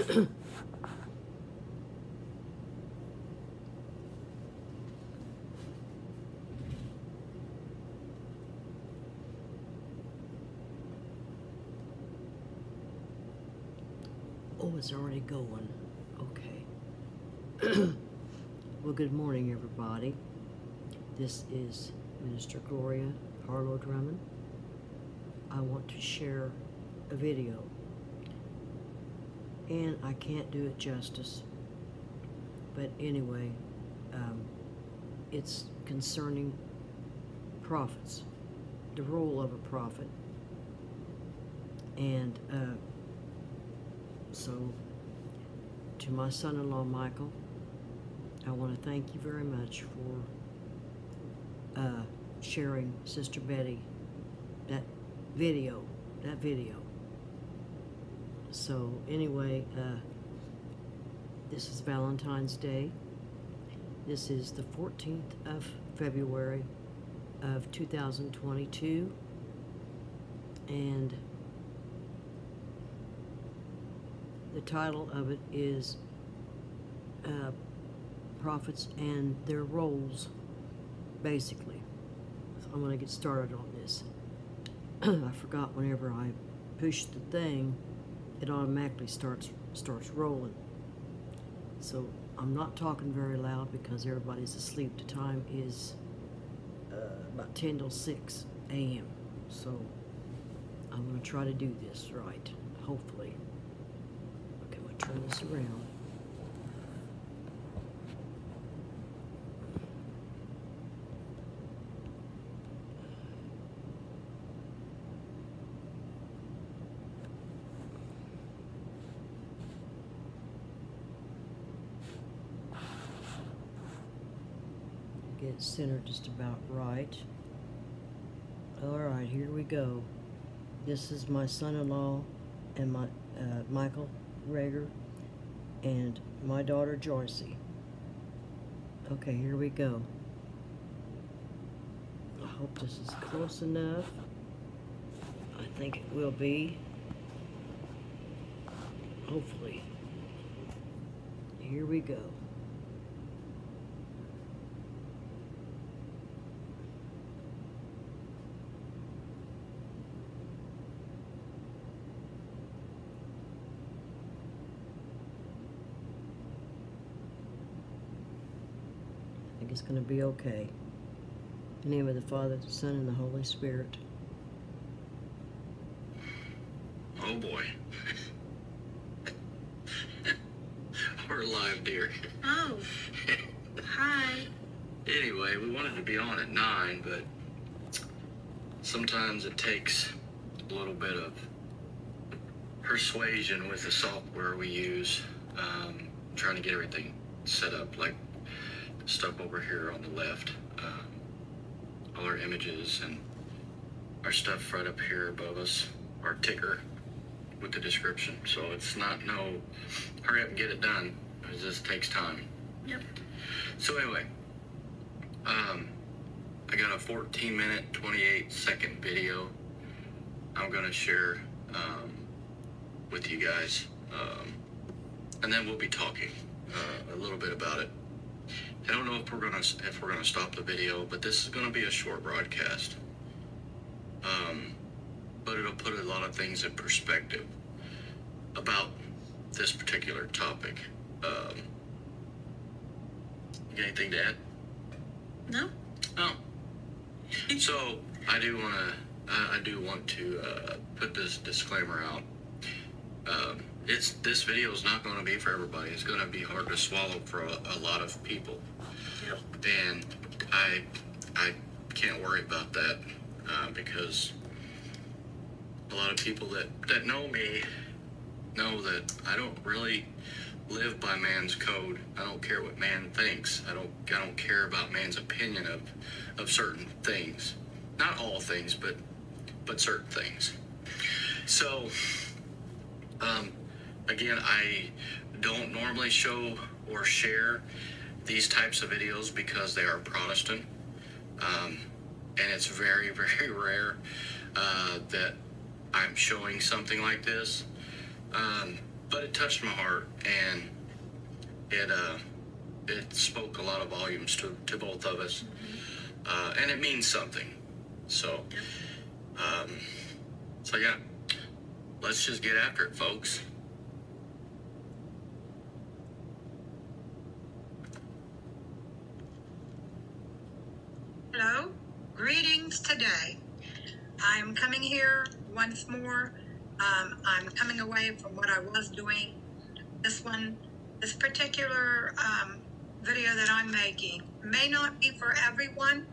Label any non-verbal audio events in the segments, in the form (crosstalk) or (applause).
Oh, it's already going. Okay. (clears throat) well, good morning, everybody. This is Minister Gloria Harlow Drummond. I want to share a video, and I can't do it justice. But anyway, um, it's concerning prophets, the role of a prophet, and. Uh, so, to my son in law, Michael, I want to thank you very much for uh, sharing Sister Betty that video. That video. So, anyway, uh, this is Valentine's Day. This is the 14th of February of 2022. And the title of it is uh, Prophets and Their Roles, basically. So I'm going to get started on this. (clears throat) I forgot whenever I pushed the thing, it automatically starts starts rolling. So I'm not talking very loud because everybody's asleep. The time is uh, about 10 till 6 a.m. So I'm going to try to do this right, hopefully I'm going to turn this around. Get it centered just about right. Alright, here we go. This is my son-in-law and my uh, Michael Rager, and my daughter Joycey. Okay, here we go. I hope this is close enough. I think it will be. Hopefully. Here we go. Think it's going to be okay. In the name of the Father, the Son, and the Holy Spirit. Oh boy. We're live, dear. Oh. Hi. Anyway, we wanted to be on at 9, but sometimes it takes a little bit of persuasion with the software we use, um, trying to get everything set up like stuff over here on the left, um, all our images and our stuff right up here above us, our ticker with the description. So it's not no hurry up and get it done. It just takes time. Yep. So anyway, um, I got a 14 minute, 28 second video I'm gonna share um, with you guys, um, and then we'll be talking uh, a little bit about it. I don't know if we're gonna if we're gonna stop the video, but this is gonna be a short broadcast. Um, but it'll put a lot of things in perspective about this particular topic. Um, you got anything to add? No. Oh. So I do want to I do want to uh, put this disclaimer out. Um, it's this video is not going to be for everybody. It's going to be hard to swallow for a, a lot of people. And I I can't worry about that uh, because a lot of people that that know me know that I don't really live by man's code. I don't care what man thinks. I don't I don't care about man's opinion of of certain things. Not all things, but but certain things. So um, again, I don't normally show or share these types of videos because they are Protestant. Um, and it's very, (laughs) very rare uh, that I'm showing something like this. Um, but it touched my heart, and it uh, it spoke a lot of volumes to, to both of us, uh, and it means something. So, um, so yeah, let's just get after it, folks. Hello, greetings today. I'm coming here once more. Um, I'm coming away from what I was doing. This one, this particular um, video that I'm making may not be for everyone,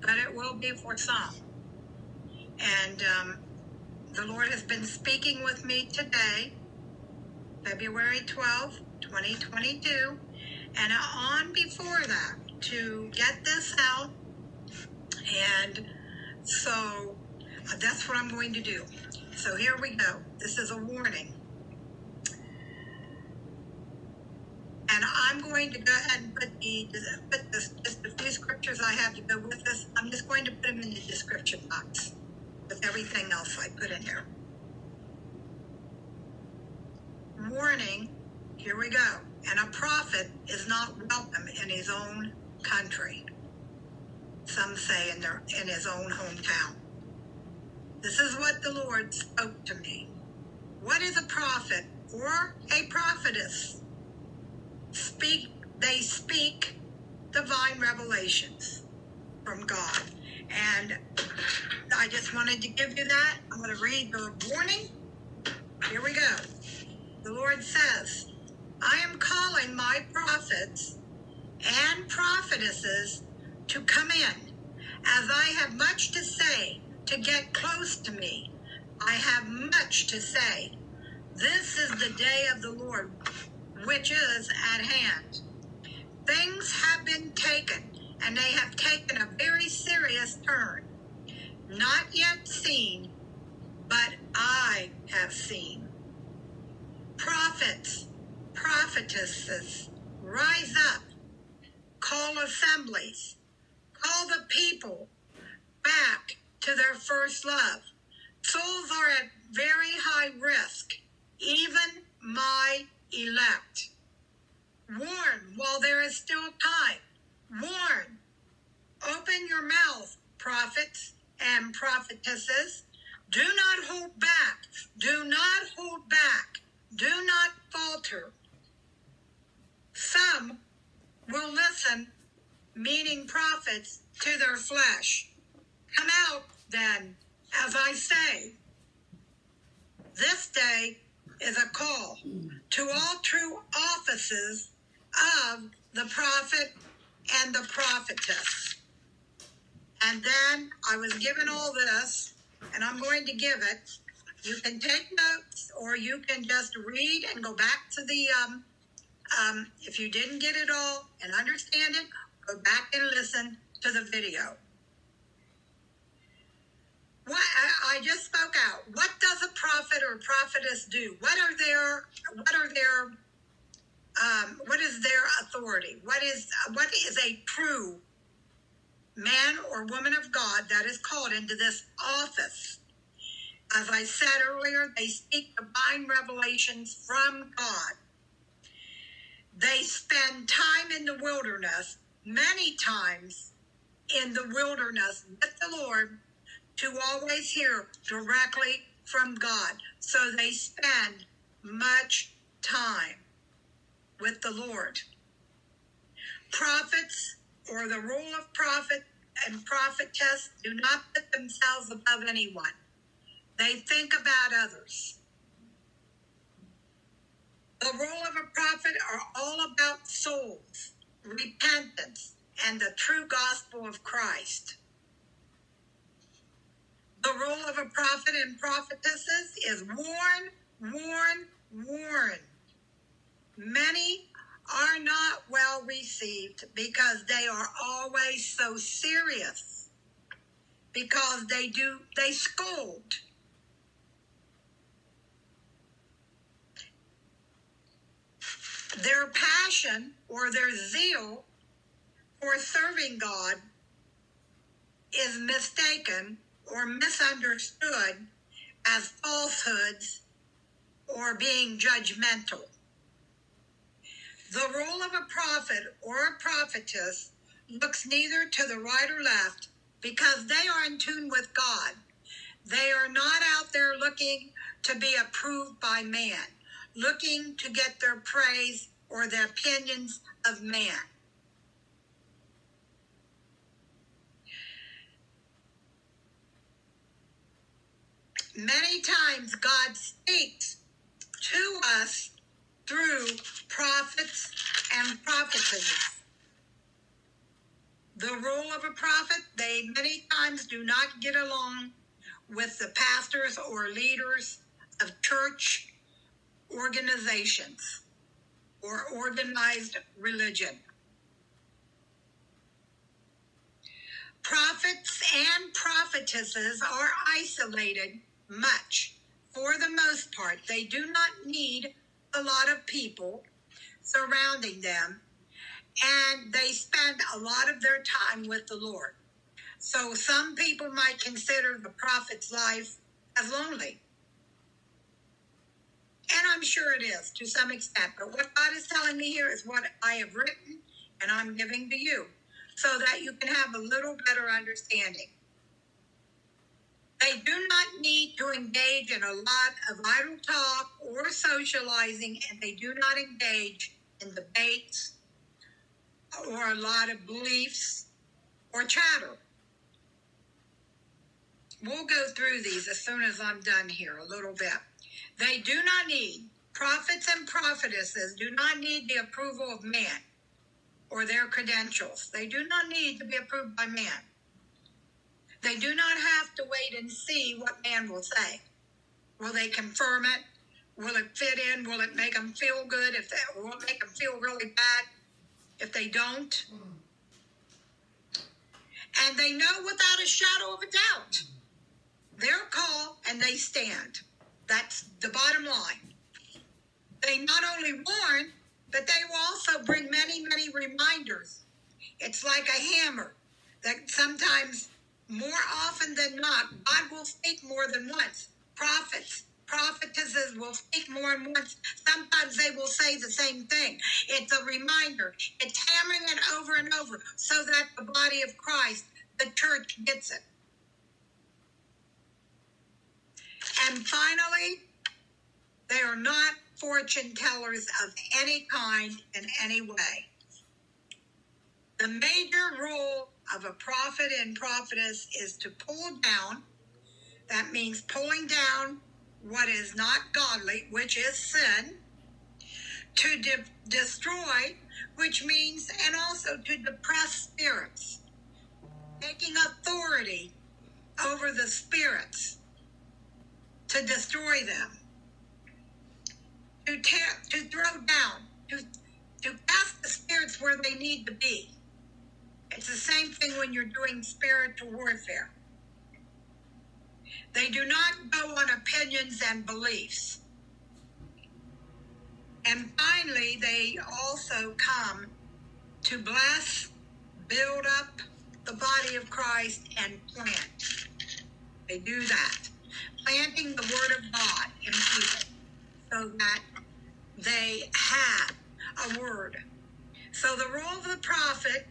but it will be for some. And um, the Lord has been speaking with me today, February 12th, 2022, and on before that to get this out. And so that's what I'm going to do. So here we go. This is a warning. And I'm going to go ahead and put the put this, just a few scriptures I have to go with this. I'm just going to put them in the description box with everything else I put in here. Warning, here we go. And a prophet is not welcome in his own country. Some say in their in his own hometown. This is what the Lord spoke to me. What is a prophet or a prophetess? Speak they speak divine revelations from God. And I just wanted to give you that. I'm going to read the warning. Here we go. The Lord says, I am calling my prophets and prophetesses to come in, as I have much to say to get close to me. I have much to say. This is the day of the Lord, which is at hand. Things have been taken, and they have taken a very serious turn. Not yet seen, but I have seen. Prophets, prophetesses, rise up, call assemblies, call the people back to their first love. Souls are at very high risk, even my elect. Warn while there is still time. Warn. Open your mouth, prophets and prophetesses. Do not hold back. Do not hold back. Do not falter. Some will listen, meaning prophets, to their flesh. Come out then, as I say. This day is a call to all true offices of the prophet and the prophetess. And then I was given all this, and I'm going to give it. You can take notes, or you can just read and go back to the. Um, um, if you didn't get it all and understand it, go back and listen to the video. What I, I just spoke out. What does a prophet or prophetess do? What are their what are their um, what is their authority? What is what is a true man or woman of God that is called into this office? As I said earlier, they speak divine revelations from God. They spend time in the wilderness, many times in the wilderness with the Lord, to always hear directly from God. So they spend much time with the Lord. Prophets or the role of prophet and prophetess do not put themselves above anyone. They think about others. The role of a prophet are all about souls, repentance, and the true gospel of Christ. The role of a prophet and prophetesses is warn, warn, warn. Many are not well received because they are always so serious. Because they do, they scold. Their passion or their zeal for serving God is mistaken or misunderstood as falsehoods or being judgmental. The role of a prophet or a prophetess looks neither to the right or left because they are in tune with God. They are not out there looking to be approved by man, looking to get their praise or the opinions of man. Many times God speaks to us through prophets and prophetesses. The role of a prophet, they many times do not get along with the pastors or leaders of church organizations or organized religion. Prophets and prophetesses are isolated much. For the most part, they do not need a lot of people surrounding them, and they spend a lot of their time with the Lord. So some people might consider the prophet's life as lonely. And I'm sure it is to some extent. But what God is telling me here is what I have written and I'm giving to you so that you can have a little better understanding. They do not need to engage in a lot of idle talk or socializing, and they do not engage in debates or a lot of beliefs or chatter. We'll go through these as soon as I'm done here a little bit. They do not need, prophets and prophetesses do not need the approval of man or their credentials. They do not need to be approved by man. They do not have to wait and see what man will say. Will they confirm it? Will it fit in? Will it make them feel good? If they, will it make them feel really bad if they don't? And they know without a shadow of a doubt their call and they stand. That's the bottom line. They not only warn, but they will also bring many, many reminders. It's like a hammer that sometimes more often than not, God will speak more than once. Prophets, prophetesses will speak more than once. Sometimes they will say the same thing. It's a reminder. It's hammering it over and over so that the body of Christ, the church, gets it. And finally, they are not fortune tellers of any kind in any way. The major rule of a prophet and prophetess is to pull down. That means pulling down what is not godly, which is sin, to de- destroy, which means, and also to depress spirits, taking authority over the spirits to destroy them, to tear, to throw down, to to cast the spirits where they need to be. It's the same thing when you're doing spiritual warfare. They do not go on opinions and beliefs. And finally, they also come to bless, build up the body of Christ, and plant. They do that. Planting the Word of God in people so that they have a word. So the role of the prophet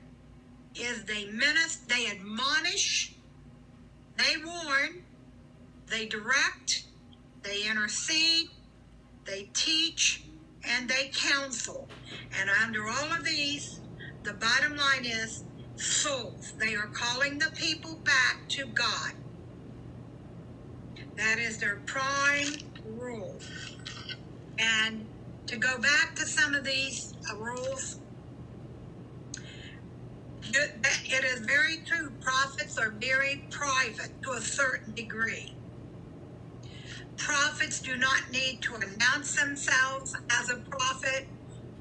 is they menace, they admonish, they warn, they direct, they intercede, they teach, and they counsel. And under all of these, the bottom line is souls. They are calling the people back to God. That is their prime rule. And to go back to some of these uh, rules, it, is very true. Prophets are very private to a certain degree. Prophets do not need to announce themselves as a prophet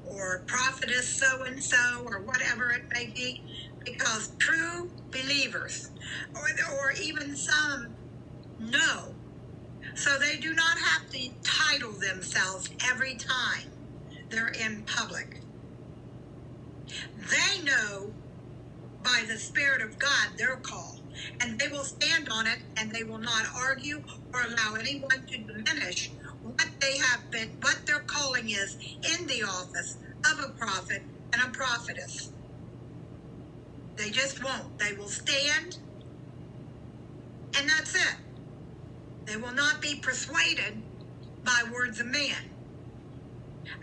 or prophetess so and so or whatever it may be, because true believers, or, or even some, know. So they do not have to title themselves every time they're in public. They know by the Spirit of God their call, and they will stand on it and they will not argue or allow anyone to diminish what they have been, what their calling is in the office of a prophet and a prophetess. They just won't. They will stand, and that's it. They will not be persuaded by words of man.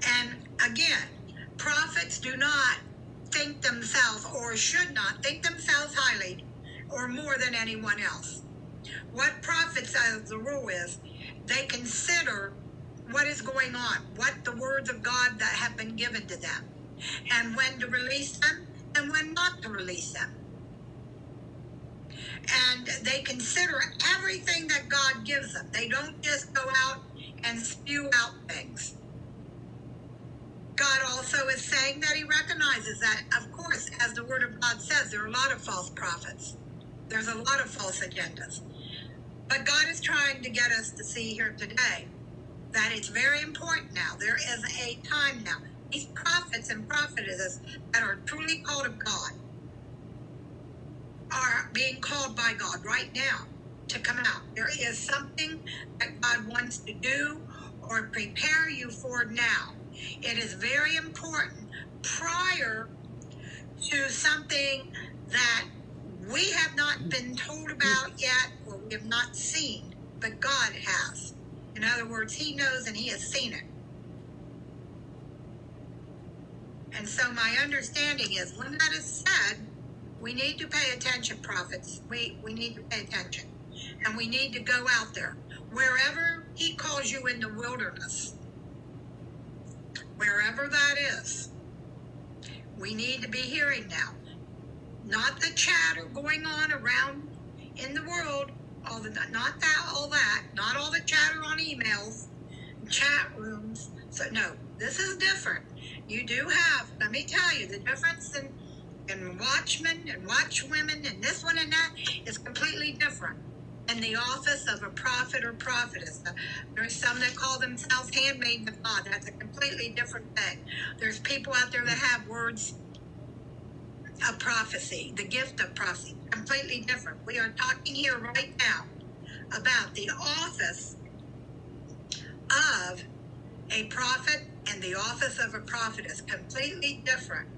And again, prophets do not think themselves or should not think themselves highly or more than anyone else. What prophets, as the rule is, they consider what is going on, what the words of God that have been given to them, and when to release them and when not to release them. And they consider everything that God gives them. They don't just go out and spew out things. God also is saying that He recognizes that, of course, as the Word of God says, there are a lot of false prophets. There's a lot of false agendas. But God is trying to get us to see here today that it's very important now. There is a time now. These prophets and prophetesses that are truly called of God are being called by God right now to come out. There is something that God wants to do or prepare you for now. It is very important prior to something that we have not been told about yet or we have not seen, but God has. In other words, He knows and He has seen it. And so my understanding is when that is said, we need to pay attention, prophets. We, we need to pay attention. And we need to go out there. Wherever He calls you in the wilderness, wherever that is, we need to be hearing now not the chatter going on around in the world, all the not that all that, not all the chatter on emails, chat rooms. So no, this is different. You do have, let me tell you, the difference in in watchmen and watchwomen and this one and that is completely different. And the office of a prophet or prophetess, there's some that call themselves handmaiden of God. That's a completely different thing. There's people out there that have words of prophecy, the gift of prophecy, completely different. We are talking here right now about the office of a prophet and the office of a prophetess, completely different.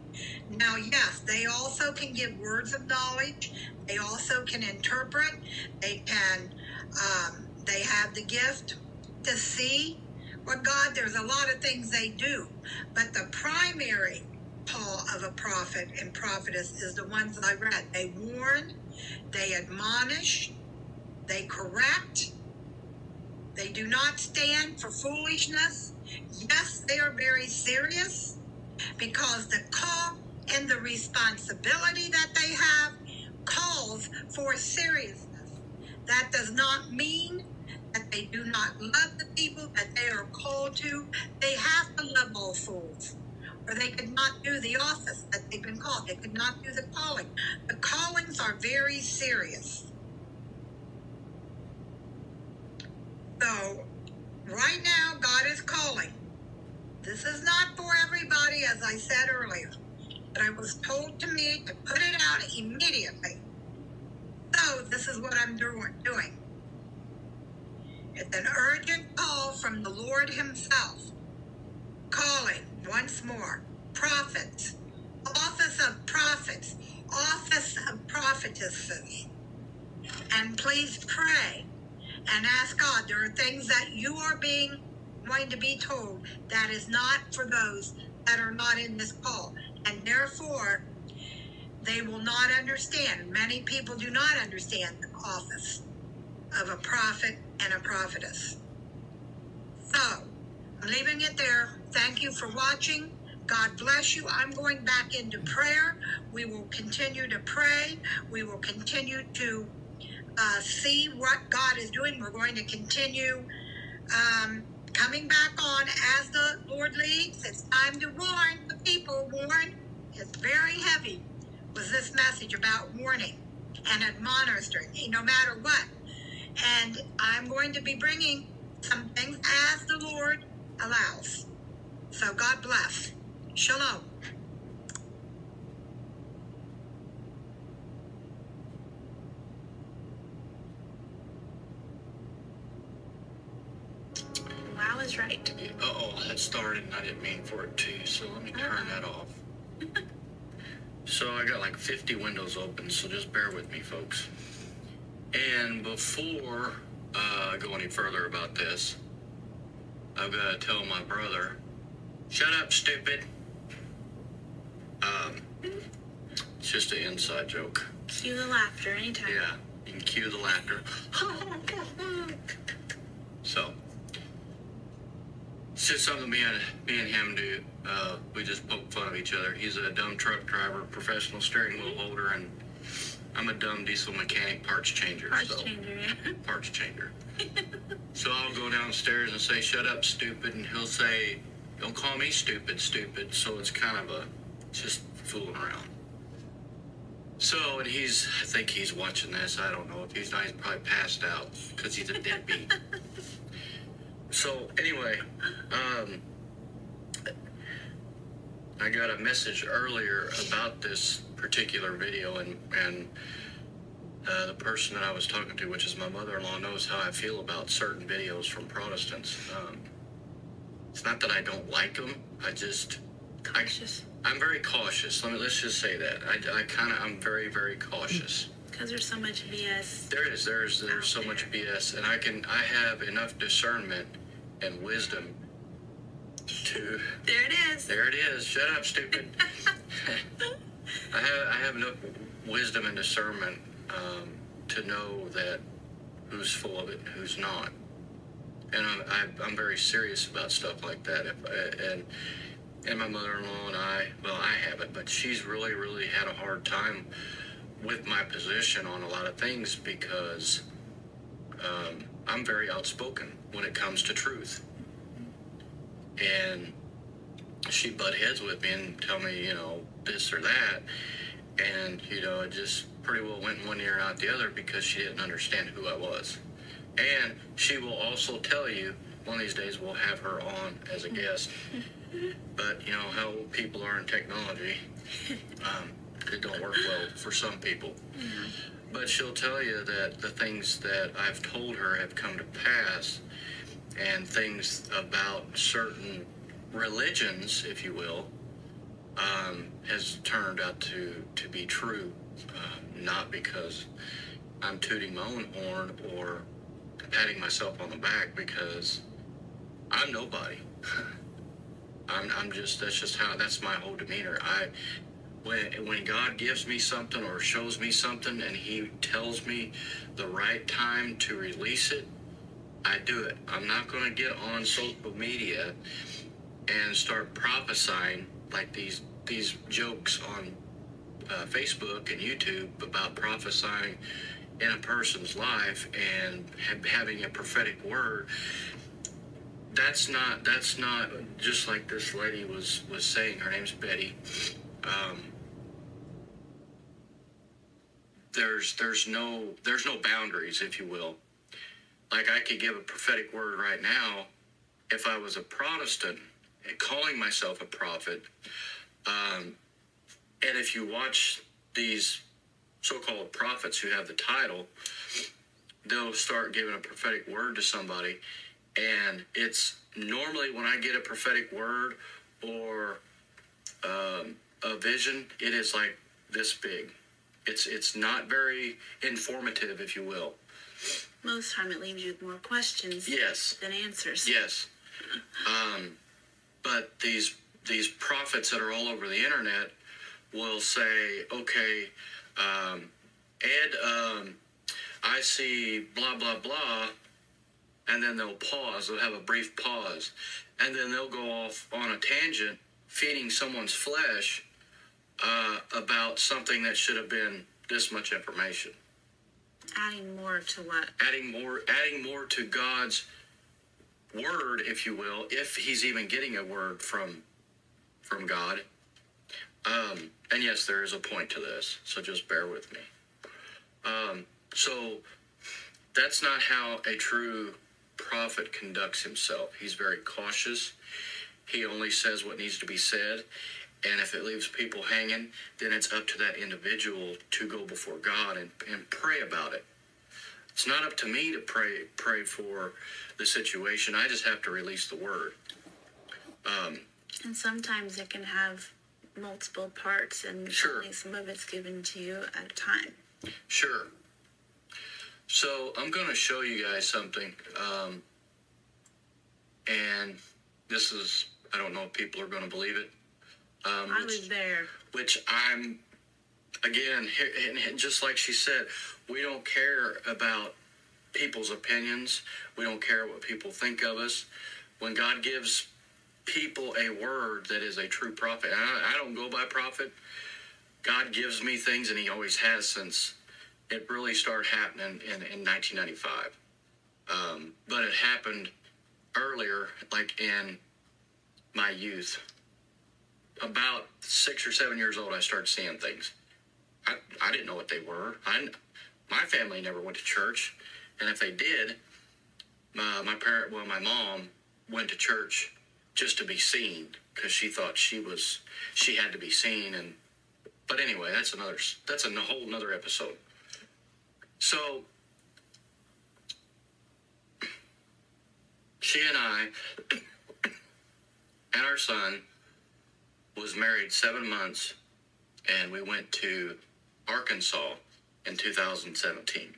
Now, yes, they also can give words of knowledge. They also can interpret. They can, um, they have the gift to see what God, there's a lot of things they do. But the primary Paul of a prophet and prophetess is the ones that I read. They warn, they admonish, they correct, they do not stand for foolishness. Yes, they are very serious because the call and the responsibility that they have calls for seriousness. That does not mean that they do not love the people that they are called to. They have to love all souls or they could not do the office that they've been called. They could not do the calling. The callings are very serious. So, right now, God is calling. This is not for everybody, as I said earlier, but I was told to me to put it out immediately. So, this is what I'm doing. It's an urgent call from the Lord Himself, calling once more prophets, office of prophets, office of prophetesses. And please pray and ask God. There are things that you are being going to be told that is not for those that are not in this call. And therefore, they will not understand. Many people do not understand the office of a prophet and a prophetess. So, I'm leaving it there. Thank you for watching. God bless you. I'm going back into prayer. We will continue to pray. We will continue to uh, see what God is doing. We're going to continue um, coming back on as the Lord leads. It's time to warn the people. Warn. It's very heavy. Was this message about warning and admonishing, no matter what? And I'm going to be bringing some things as the Lord allows. So God bless. Shalom. Is right. Uh oh, that started and I didn't mean for it to, so let me turn Uh-uh. that off. (laughs) so I got like 50 windows open, so just bear with me, folks. And before uh, I go any further about this, I've got to tell my brother, shut up, stupid. Um, it's just an inside joke. Cue the laughter anytime. Yeah, you can cue the laughter. (laughs) so, it's just something me and, me and him do. Uh, we just poke fun of each other. He's a dumb truck driver, professional steering wheel holder, and I'm a dumb diesel mechanic parts changer. Parts so, changer, yeah. (laughs) parts changer. so I'll go downstairs and say, shut up, stupid, and he'll say, don't call me stupid, stupid. So it's kind of a, just fooling around. So, and he's, I think he's watching this. I don't know if he's not, he's probably passed out because he's a deadbeat. (laughs) so, anyway, um, I got a message earlier about this particular video, and, and uh, the person that I was talking to, which is my mother-in-law, knows how I feel about certain videos from Protestants. Um, it's not that I don't like them. I just Cautious. I'm very cautious. Let me let's just say that. I, I kind of I'm very very cautious. Because there's so much BS. There is there's there's so much BS, and I can I have enough discernment and wisdom to. There it is. There it is. Shut up, stupid. (laughs) I have I have enough wisdom and discernment um, to know that who's full of it and who's not. And I'm I, I'm very serious about stuff like that. If I, and and my mother-in-law and I, well, I haven't, but she's really really had a hard time with my position on a lot of things because um, I'm very outspoken when it comes to truth. And she butt heads with me and tell me, you know, this or that. And, you know, it just pretty well went one ear and out the other because she didn't understand who I was. And she will also tell you, one of these days we'll have her on as a guest. (laughs) But, you know, how old people are in technology, (laughs) um, it don't work well for some people. But she'll tell you that the things that I've told her have come to pass and things about certain religions, if you will, um, has turned out to, to be true. Uh, not because I'm tooting my own horn or patting myself on the back because I'm nobody. (laughs) I'm, I'm just, that's just how, that's my whole demeanor. I, when, when God gives me something or shows me something and He tells me the right time to release it, I do it. I'm not going to get on social media and start prophesying like these these jokes on uh, Facebook and YouTube about prophesying in a person's life and ha- having a prophetic word. That's not. That's not just like this lady was was saying. Her name's Betty. Um, there's there's no there's no boundaries, if you will. Like I could give a prophetic word right now if I was a Protestant and calling myself a prophet. Um, and if you watch these so-called prophets who have the title, they'll start giving a prophetic word to somebody, and it's normally when I get a prophetic word or um, a vision, it is like this big. It's it's not very informative, if you will. Most time it leaves you with more questions Yes. than answers. Yes. Um, but these these prophets that are all over the internet will say, okay, um, Ed, um, I see blah blah blah, and then they'll pause. They'll have a brief pause, and then they'll go off on a tangent, feeding someone's flesh uh, about something that should have been this much information Adding more to what? adding more adding more to God's word, if you will, if he's even getting a word from from God. Um, and yes, there is a point to this, so just bear with me. Um, so that's not how a true prophet conducts himself. He's very cautious. He only says what needs to be said. And if it leaves people hanging, then it's up to that individual to go before God and, and pray about it. it's not up to me to pray pray for the situation. I just have to release the word. Um, And sometimes it can have multiple parts, and Sure. only some of it's given to you at a time. Sure. So I'm going to show you guys something. Um, and this is, I don't know if people are going to believe it. Um, I which- was there. which I'm again, and and just like she said, we don't care about people's opinions. We don't care what people think of us. When God gives people a word that is a true prophet, I, I don't go by prophet. God gives me things, and He always has since it really started happening in, in 1995. Um, but it happened earlier, like in my youth about six or seven years old, I started seeing things. I, I didn't know what they were. I, my family never went to church, and if they did, my, my parent, well, my mom went to church just to be seen because she thought she was she had to be seen. And but anyway, that's another that's a whole another episode. So she and I and our son was married seven months, and we went to Arkansas in 2017.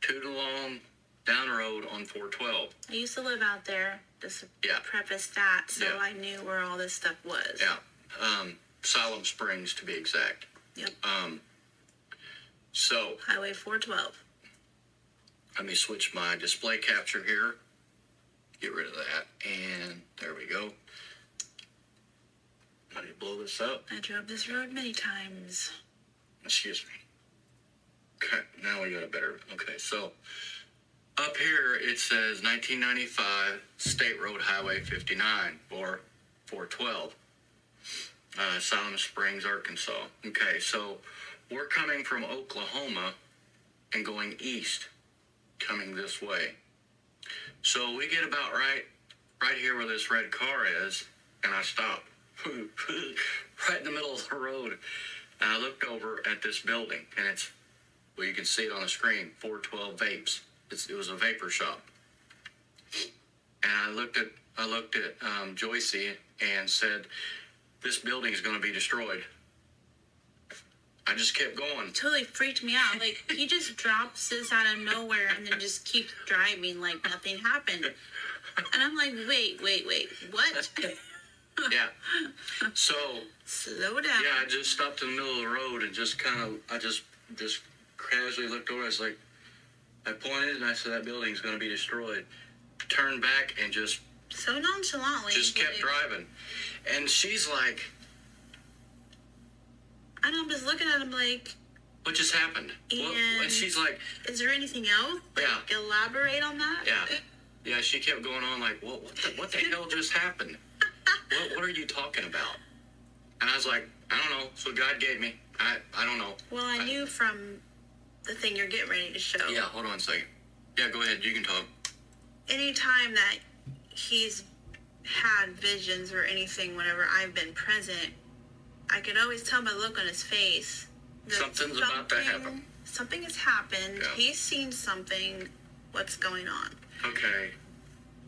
Too long down the road on 412. I used to live out there. Just Yeah. preface that, so Yeah. I knew where all this stuff was. Yeah, um, Siloam Springs to be exact. Yep. Um, so Highway 412. let me switch my display capture here. Get rid of that, and there we go. Let me blow this up. I drove this road many times. Excuse me. Okay, now we got a better. Okay, so up here it says 1995 State Road Highway 59 or 412, uh, Siloam Springs, Arkansas. Okay, so we're coming from Oklahoma and going east, coming this way. So we get about right, right here where this red car is, and I stop (laughs) right in the middle of the road. And I looked over at this building, and it's, well, you can see it on the screen 412 Vapes. It's, it was a vapor shop. And I looked at, I looked at um, Joycey and said, this building is going to be destroyed. I just kept going. Totally freaked me out. Like he (laughs) just drops this out of nowhere and then just keeps driving like nothing happened. And I'm like, wait, wait, wait, what? (laughs) (laughs) Yeah. So, Slow down. yeah, I just stopped in the middle of the road and just kind of, I just, just casually looked over. I was like, I pointed and I said, that building's going to be destroyed. Turned back and just So nonchalantly. just kept like- driving. And she's like, And I'm just looking at him like, "What just happened?" What- And- and she's like, is there anything else? Like, Yeah. Elaborate on that? "Yeah, yeah." She kept going on like, "What? What the, what the (laughs) hell just happened? What? What are you talking about?" And I was like, "I don't know. So God gave me. I I don't know." Well, I knew from the thing you're getting ready to show. Yeah. Hold on a second. Yeah. Go ahead. You can talk. anytime that he's had visions or anything whenever I've been present, I could always tell by the look on his face that Something's about to happen. Something has happened. Yeah. He's seen something. What's going on? Okay.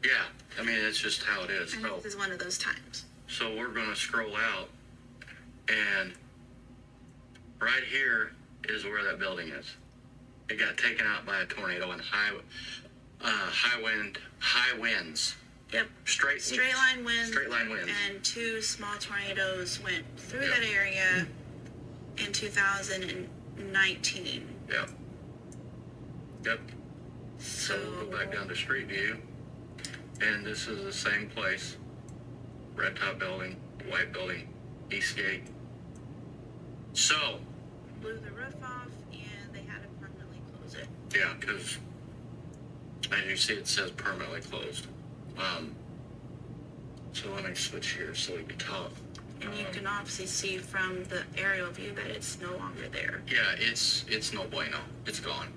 Yeah. I mean, it's just how it is. So, this is one of those times. so we're gonna scroll out, and right here is where that building is. It got taken out by a tornado and high, uh, high wind, high winds, Yep. straight Straight line winds. straight line winds. And two small tornadoes went through that area in 2019. Yep. Yep. So, So we'll go back down to Street View, and this is the same place. Red top building, white building, east gate. So, blew the roof off and they had to permanently close it. yeah, because as you see, it says permanently closed. Um, so let me switch here so we can talk. And you Um, can obviously see from the aerial view that it's no longer there. Yeah, it's it's no bueno. It's gone.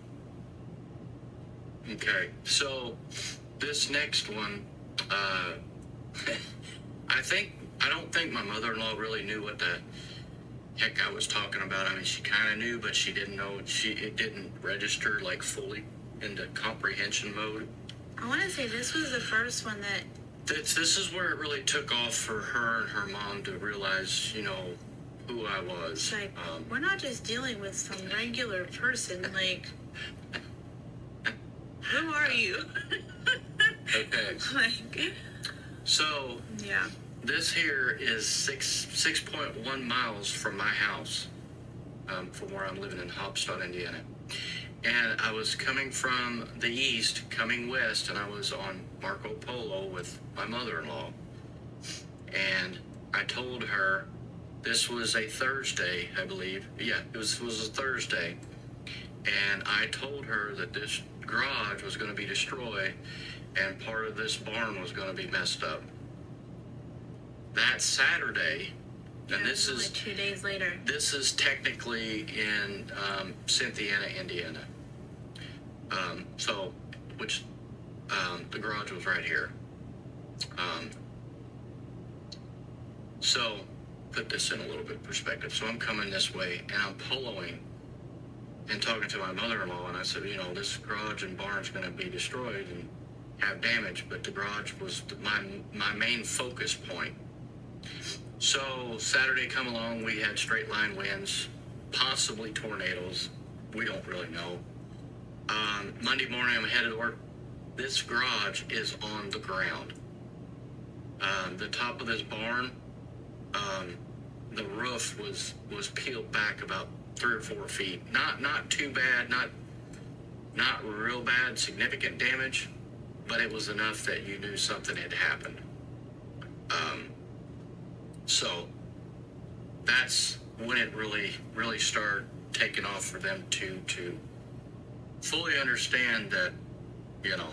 Okay, so this next one, uh, (laughs) I think I don't think my mother-in-law really knew what the heck I was talking about. I mean, she kind of knew, but she didn't know. She it didn't register like fully into comprehension mode. I want to say this was the first one that This this is where it really took off for her and her mom to realize, you know, who I was. like Um, we're not just dealing with some regular person. Like, who are you? okay, (laughs) like, so yeah. this here is six six point one miles from my house, um, from where I'm living in Haubstadt, Indiana. And I was coming from the east, coming west, and I was on Marco Polo with my mother-in-law. And I told her this was a Thursday, I believe. Yeah, it was it was a Thursday. And I told her that this garage was going to be destroyed, and part of this barn was going to be messed up that Saturday, and this is like two days later. this is technically in um, Cynthiana, Indiana. Um, so, which um, the garage was right here. Um, so, put this in a little bit of perspective. So I'm coming this way, and I'm poloing and talking to my mother-in-law, and I said, you know, this garage and barn's going to be destroyed and have damage, but the garage was my my main focus point. So Saturday come along, we had straight line winds, possibly tornadoes. We don't really know. Um, Monday morning, I'm headed to work. This garage is on the ground. Um, the top of this barn, um, the roof was was peeled back about three or four feet. Not not too bad, not not real bad, significant damage, but it was enough that you knew something had happened. Um, so that's when it really, really started taking off for them to to fully understand that, you know,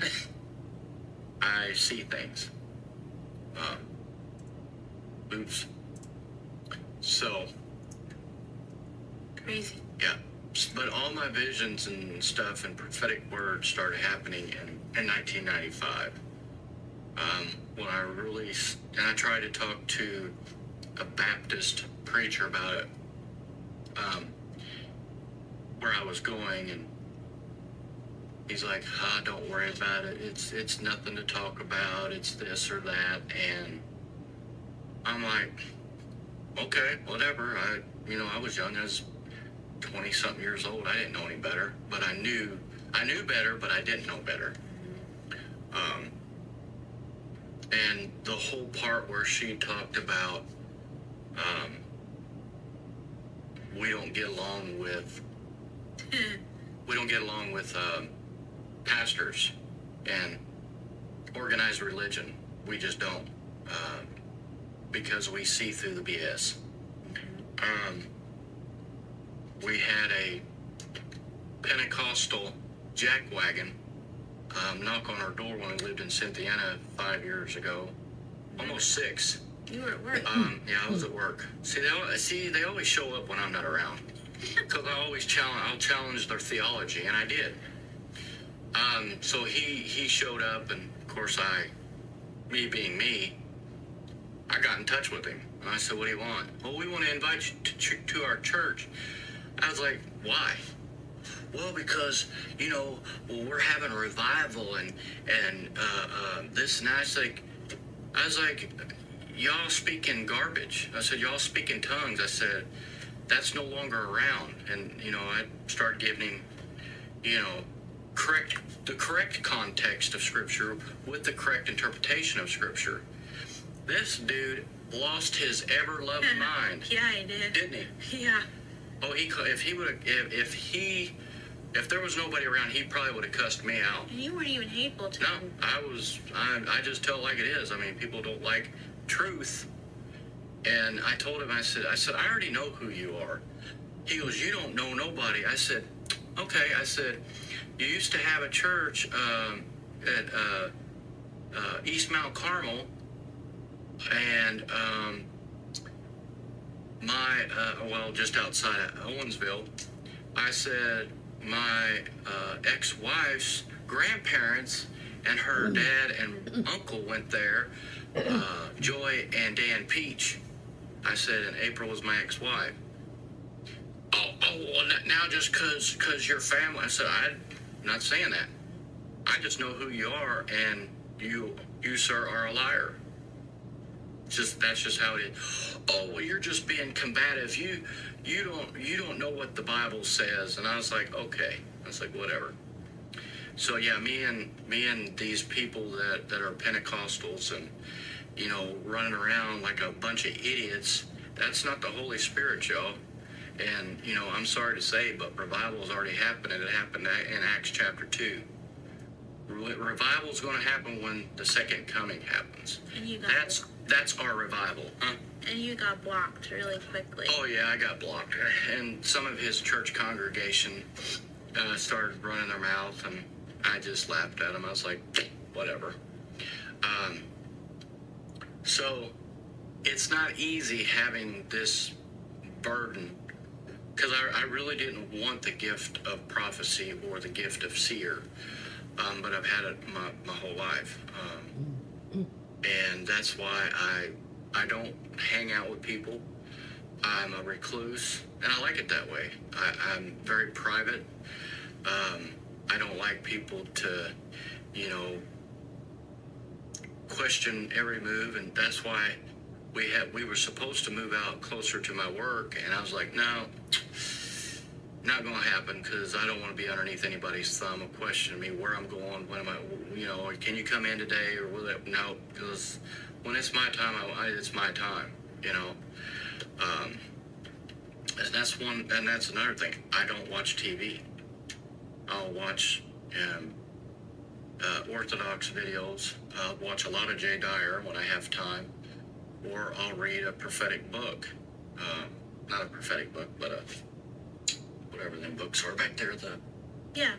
(laughs) I see things. Um, oops. So Crazy. yeah, but all my visions and stuff and prophetic words started happening in, in 1995. Um, when I s- and I tried to talk to a Baptist preacher about it, um, where I was going, and he's like, "Don't worry about it. It's it's nothing to talk about. It's this or that." And I'm like, "Okay, whatever." I, you know, I was young. I was 20 something years old. I didn't know any better, but I knew I knew better, but I didn't know better. Um, and the whole part where she talked about um, we don't get along with (laughs) we don't get along with um, pastors and organized religion. We just don't uh, because we see through the BS. Um, we had a Pentecostal jackwagon um, knock on our door when we lived in Cynthiana five years ago, almost six. You were at work. Um, yeah, I was at work. See, they see they always show up when I'm not around (laughs) because I always challenge. I'll challenge their theology, and I did. Um, so he he showed up, and of course I, me being me, I got in touch with him. And I said, "What do you want?" Well, we want to invite you to, to our church. I was like, "Why?" Well, because you know, well, we're having a revival and and uh, uh, this and that. I was like, I was like, y'all speaking garbage. I said, y'all speaking tongues. I said, that's no longer around. And you know, I started giving him, you know, correct the correct context of scripture with the correct interpretation of scripture. This dude lost his ever loving mind, (laughs) yeah, he did. didn't he? Yeah. Oh, he cu- if he would have if, if he if there was nobody around, he probably would have cussed me out. And you weren't even hateful to No, him. I was. I, I just tell it like it is. I mean, people don't like truth. And I told him, I said, I said, I already know who you are. He goes, you don't know nobody. I said, okay. I said, you used to have a church um, at uh, uh, East Mount Carmel, and um, my uh, well, just outside of Owensville. I said my uh, ex-wife's grandparents and her dad and (laughs) uncle went there, uh, Joy and Dan Peach, I said, and April was my ex-wife. Oh, oh well, now just cause, cause you're family. I said, I'm not saying that. I just know who you are, and you, you, sir, are a liar. Just that's just how it is. Oh, well, you're just being combative. You, you don't, you don't know what the Bible says. And I was like, okay. I was like, whatever. So yeah, me and me and these people that that are Pentecostals and you know running around like a bunch of idiots. That's not the Holy Spirit, Joe. And you know, I'm sorry to say, but revival has already happened, and it happened in Acts chapter two. Re- Revival is going to happen when the second coming happens. And you got That's that's our revival, huh? and you got blocked really quickly. Oh yeah, I got blocked, (laughs) and some of his church congregation uh, started running their mouth, and I just laughed at them. I was like, whatever. Um, so it's not easy having this burden because I, I really didn't want the gift of prophecy or the gift of seer, um, but I've had it my, my whole life. Um, and that's why I I don't hang out with people. I'm a recluse, and I like it that way. I, I'm very private. Um, I don't like people to, you know, question every move, and that's why we had we were supposed to move out closer to my work, and I was like, no, not going to happen because I don't want to be underneath anybody's thumb of questioning me where I'm going. When am I? You know, can you come in today or will it? No, because when it's my time, I, it's my time. You know, um, and that's one, and that's another thing. I don't watch TV. I'll watch um, uh, Orthodox videos. I'll watch a lot of Jay Dyer when I have time, or I'll read a prophetic book. Um, not a prophetic book, but a whatever them books are back there. The Yeah.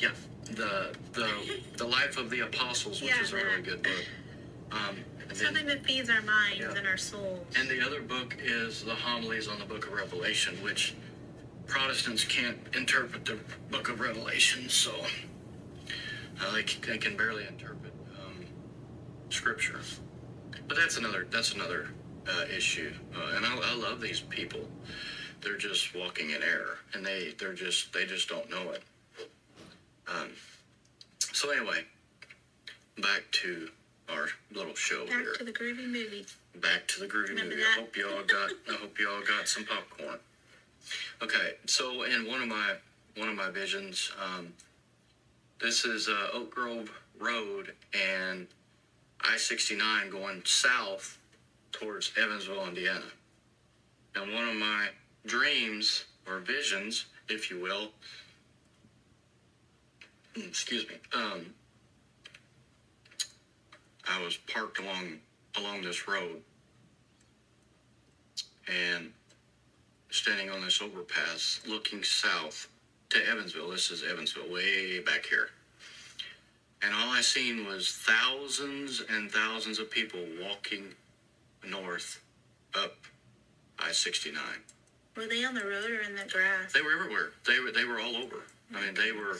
yeah, the the the life of the apostles, which Yeah, is a really good book. Um, then, Something that feeds our minds Yeah. and our souls. and the other book is the homilies on the Book of Revelation, which Protestants can't interpret the Book of Revelation, so uh, they, they can barely interpret um, Scripture. But that's another that's another uh, issue, uh, and I, I love these people. They're just walking in error, and they they're just they just don't know it. Um, so anyway, back to our little show Back here Back to the groovy movie. back to the groovy Remember movie. that? I hope you all got. I hope you all got some popcorn. Okay, so in one of my one of my visions, um, this is uh, Oak Grove Road and I sixty nine going south towards Evansville, Indiana. And one of my dreams or visions, if you will, excuse me, um, I was parked along along this road and standing on this overpass looking south to Evansville. This is Evansville, way back here. And all I seen was thousands and thousands of people walking north up I 69. Were they on the road or in the grass? They were everywhere. They were they were all over. I mean, they were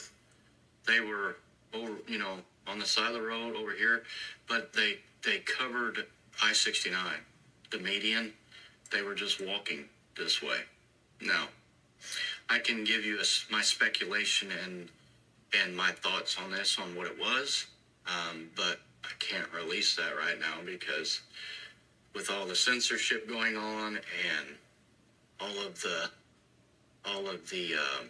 they were over, you know, on the side of the road over here, but they they covered I-69, the median. They were just walking this way. Now, I can give you a my speculation and and my thoughts on this on what it was, um, but I can't release that right now because with all the censorship going on and all of the all of the um,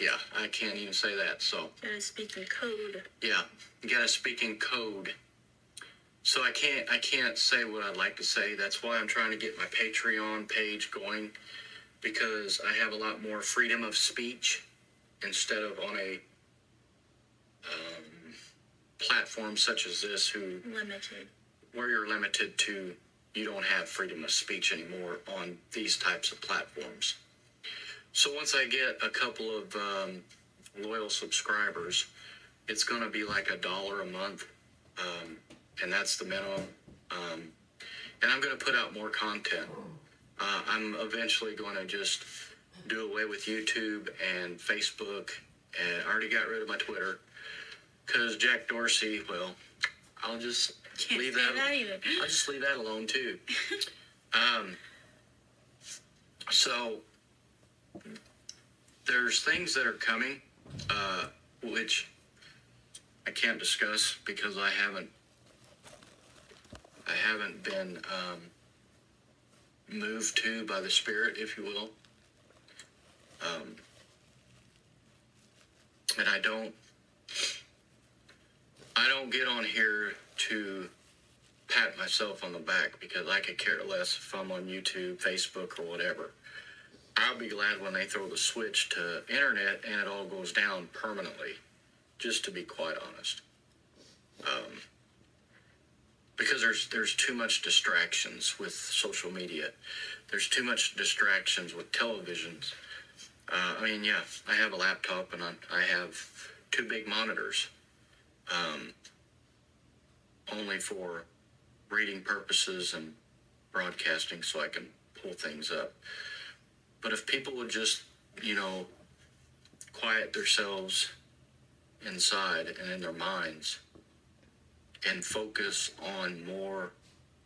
yeah i can't even say that so Gotta speak in code. yeah you gotta speak in code so i can't i can't say what i'd like to say that's why i'm trying to get my patreon page going because i have a lot more freedom of speech instead of on a um, platform such as this who Limited. where you're limited to you don't have freedom of speech anymore on these types of platforms. So once I get a couple of um, loyal subscribers, it's going to be like a dollar a month, um, and that's the minimum. Um, and I'm going to put out more content. Uh, I'm eventually going to just do away with YouTube and Facebook, and I already got rid of my Twitter because Jack Dorsey. Well, I'll just Can't leave that. that either. I just leave that alone too. (laughs) Um, so there's things that are coming, uh, which I can't discuss because I haven't. I haven't been um, moved to by the Spirit, if you will. Um, and I don't. I don't get on here to pat myself on the back because I could care less if I'm on YouTube, Facebook, or whatever. I'll be glad when they throw the switch to internet and it all goes down permanently, just to be quite honest. Um, because there's there's too much distractions with social media. There's too much distractions with televisions. Uh, I mean, yeah, I have a laptop and I, I have two big monitors, um, only for reading purposes and broadcasting so I can pull things up. But if people would just, you know, quiet themselves inside and in their minds and focus on more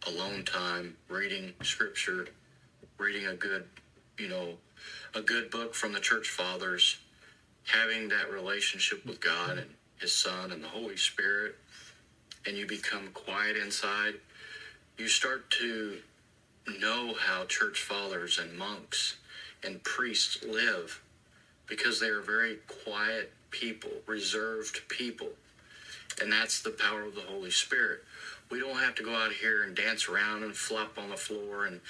alone time, reading scripture, reading a good, you know, a good book from the church fathers, having that relationship with God and His Son and the Holy Spirit, and you become quiet inside, you start to know how church fathers and monks and priests live because they are very quiet people, reserved people. And that's the power of the Holy Spirit. We don't have to go out here and dance around and flop on the floor and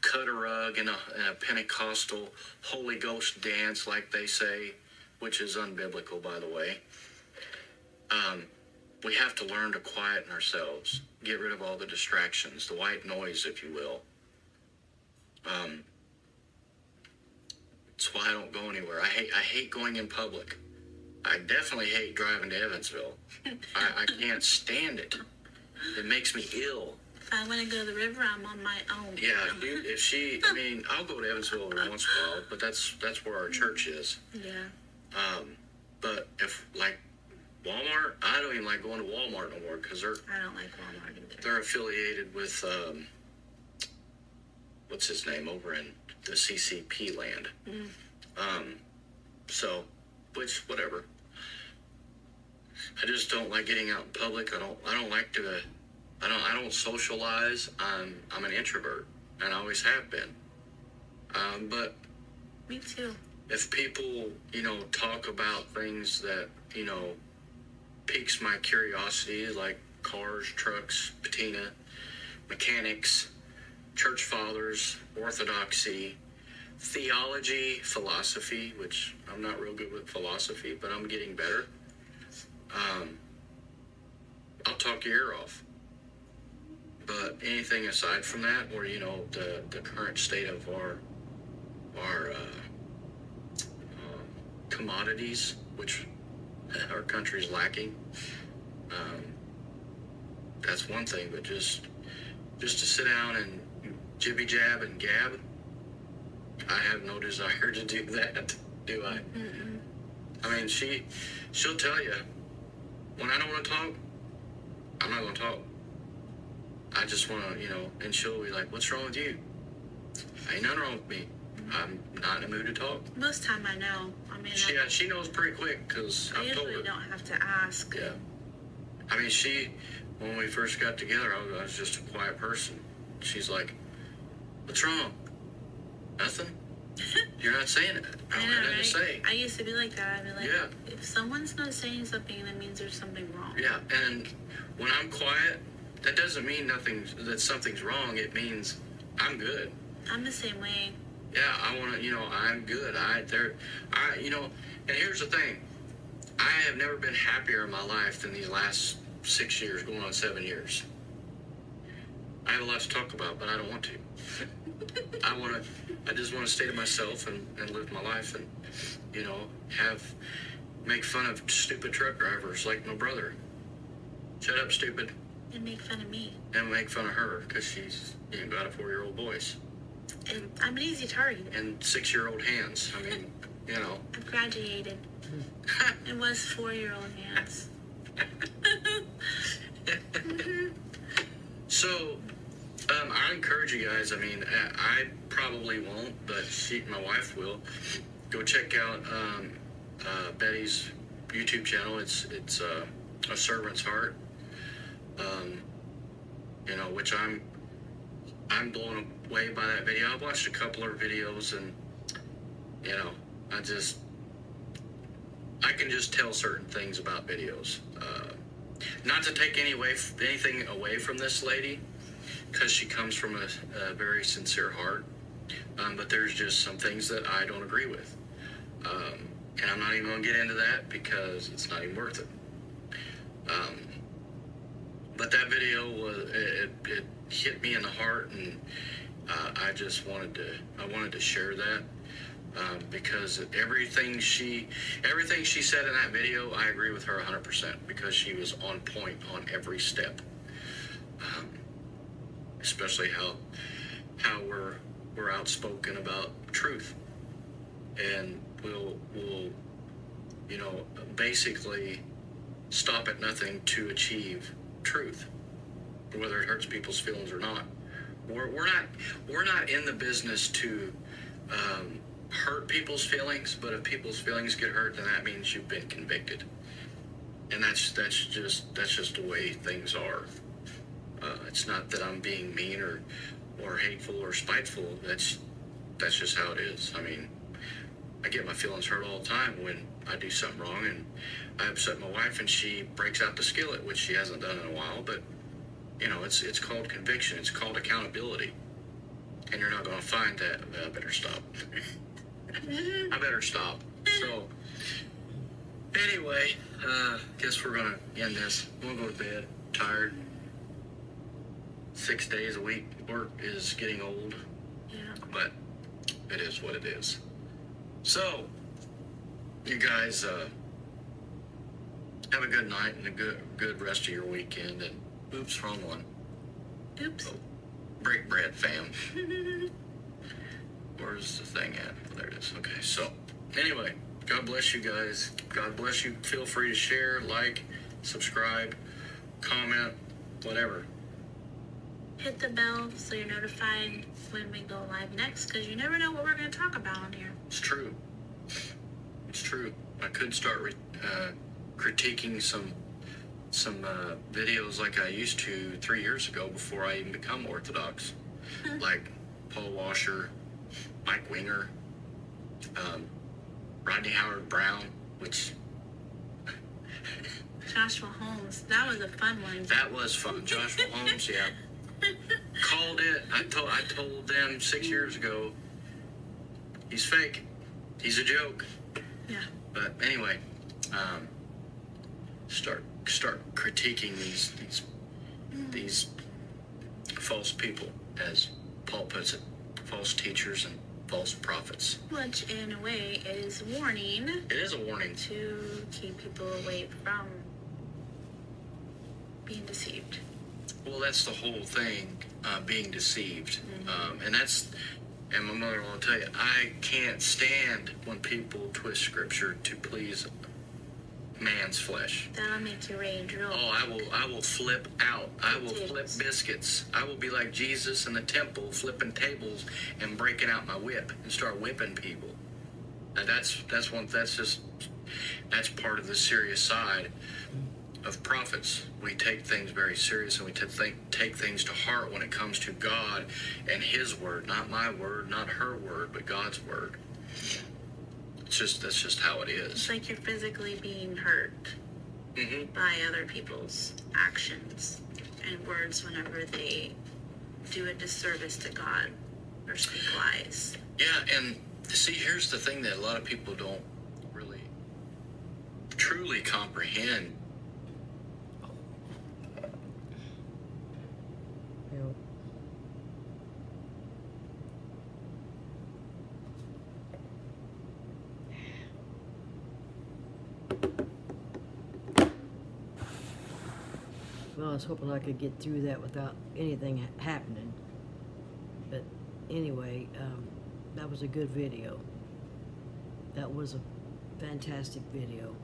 cut a rug in a, in a Pentecostal Holy Ghost dance, like they say, which is unbiblical, by the way. Um, we have to learn to quieten ourselves, get rid of all the distractions, the white noise, if you will. Um, that's why I don't go anywhere. I hate I hate going in public. I definitely hate driving to Evansville. I, I can't stand it. It makes me ill. If I want to go to the river, I'm on my own. Yeah, you, if she, I mean, I'll go to Evansville every once in a while, but that's that's where our church is. Yeah. Um, but if like Walmart, I don't even like going to Walmart no more because they're I don't like Walmart either. they're affiliated with um, what's his name over in the CCP land. Um, so, which whatever. I just don't like getting out in public. I don't. I don't like to. I don't. I don't socialize. I'm. I'm an introvert, and I always have been. Um, but Me too. if people, you know, talk about things that, you know, piques my curiosity, like cars, trucks, patina, mechanics, church fathers, orthodoxy, theology, philosophy, which I'm not real good with philosophy, but I'm getting better. Um, I'll talk your ear off. But anything aside from that, or you know, the the current state of our our uh, commodities, which our country's lacking. Um, that's one thing, but just just to sit down and jibby jab and gab, I have no desire (laughs) to do that. Do I? I mean, she she'll tell you when I don't want to talk, I'm not going to talk. I just want to, you know, and she'll be like, "What's wrong with you?" Ain't nothing wrong with me. I'm not in a mood to talk. Most time I know. I mean, She, I, uh, she knows pretty quick because I I've told her. don't have to ask. Yeah. I mean, she, when we first got together, I was, I was just a quiet person. She's like, What's wrong? Nothing? (laughs) You're not saying it. I don't know, have nothing to right? say. I used to be like that. I'd be like, Yeah. if someone's not saying something, that means there's something wrong. Yeah, and when I'm quiet, that doesn't mean nothing, that something's wrong. It means I'm good. I'm the same way. Yeah, I want to, you know, I'm good. I, there, I, you know, and here's the thing. I have never been happier in my life than these last six years, going on seven years. I have a lot to talk about, but I don't want to. I want to, I just want to stay to myself and, and live my life and, you know, have, make fun of stupid truck drivers like my brother. Shut up, stupid. And make fun of me. And make fun of her because she's, you know, got a four year old voice And I'm an easy target. and six year old hands. I mean, you know. I've graduated. (laughs) It was four year old hands. (laughs) So, um, I encourage you guys. I mean, I, I probably won't, but she, my wife will. Go check out um, uh, Betty's YouTube channel. It's it's uh, a servant's heart. Um, you know, which I'm I'm blown away by that video. I watched a couple of her videos, and you know, I just I can just tell certain things about videos. Uh, not to take any way, anything away from this lady, because she comes from a, a very sincere heart. Um, but there's just some things that I don't agree with, um, and I'm not even going to get into that because it's not even worth it. Um, but that video was it, it hit me in the heart, and uh, I just wanted to I wanted to share that um, because everything she everything she said in that video, I agree with her 100% because she was on point on every step. Um, especially how how we're we're outspoken about truth, and we'll we'll you know basically stop at nothing to achieve truth, whether it hurts people's feelings or not. We're, we're not we're not in the business to um, hurt people's feelings, but if people's feelings get hurt, then that means you've been convicted, and that's that's just that's just the way things are. Uh, it's not that I'm being mean or or hateful or spiteful. That's that's just how it is. I mean, I get my feelings hurt all the time when I do something wrong, and I upset my wife, and she breaks out the skillet, which she hasn't done in a while. But you know, it's it's called conviction. It's called accountability, and you're not going to find that. I better stop. (laughs) I better stop. So, anyway, uh, guess we're gonna end this. We'll go to bed. Tired. Six days a week work is getting old, Yeah. but it is what it is. So, you guys uh, have a good night and a good good rest of your weekend. And oops, wrong one. Oops. Break bread, fam. (laughs) Where's the thing at? Oh, there it is. Okay, so anyway, God bless you guys. God bless you. Feel free to share, like, subscribe, comment, whatever. Hit the bell so you're notified when we go live next, because you never know what we're going to talk about on here. It's true. It's true. I could start re- uh, critiquing some some uh, videos like I used to three years ago before I even become Orthodox, like Paul Washer, Mike Winger, um, Rodney Howard-Browne, which (laughs) Joshua Holmes, that was a fun one. that was fun. Joshua Holmes, yeah, (laughs) called it. I told I told them six years ago. He's fake. He's a joke. Yeah. But anyway, um, start start critiquing these these these false people, as Paul puts it, false teachers and false prophets. Which, in a way, is a warning It is a warning. to keep people away from being deceived. Well, that's the whole thing, uh, being deceived, um, and that's. And my mother will tell you, I can't stand when people twist scripture to please man's flesh. That'll make you rage real Oh, I will I will flip out. I will flip biscuits. I will be like Jesus in the temple, flipping tables and breaking out my whip and start whipping people. And that's that's one that's just that's part of the serious side of prophets. We take things very serious and we think, take things to heart when it comes to God and His word, not my word, not her word, but God's word. It's just that's just how it It's like you're physically being hurt hmm by other people's actions and words whenever they do a disservice to God or speak lies. Yeah, and see, here's the thing that a lot of people don't really truly comprehend. You know, Well, I was hoping I could get through that without anything happening. But anyway, um, that was a good video. That was a fantastic video.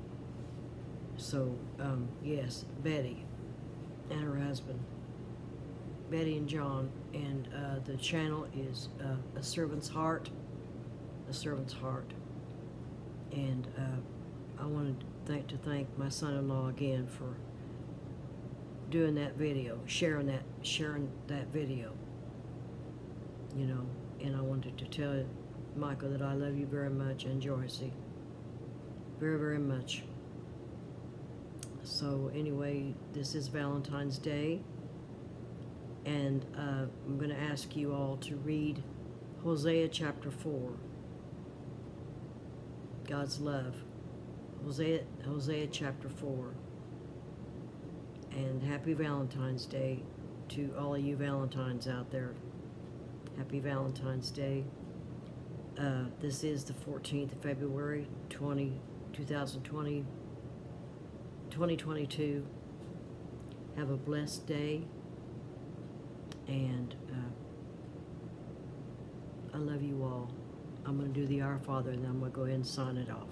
So, um, yes, Betty and her husband. Betty and John, and uh, the channel is uh, A Servant's Heart. A Servant's Heart. And uh, I wanted to thank, my son-in-law again for doing that video, sharing that, sharing that video. You know, and I wanted to tell Michael that I love you very much and Joycey. Very, very much. So anyway, this is Valentine's Day, and uh, I'm going to ask you all to read Hosea chapter four. God's love, Hosea, Hosea chapter four. And happy Valentine's Day to all of you Valentines out there. Happy Valentine's Day. Uh, this is the 14th of February, 20, 2020. 2022. Have a blessed day. And uh, I love you all. I'm going to do the Our Father and then I'm going to go ahead and sign it off.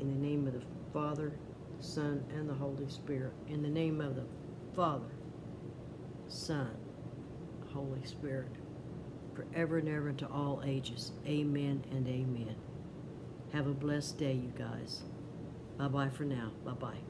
In the name of the Father, the Son, and the Holy Spirit. In the name of the Father, Son, Holy Spirit. Forever and ever to all ages. Amen and amen. Have a blessed day, you guys. Bye bye for now. Bye bye.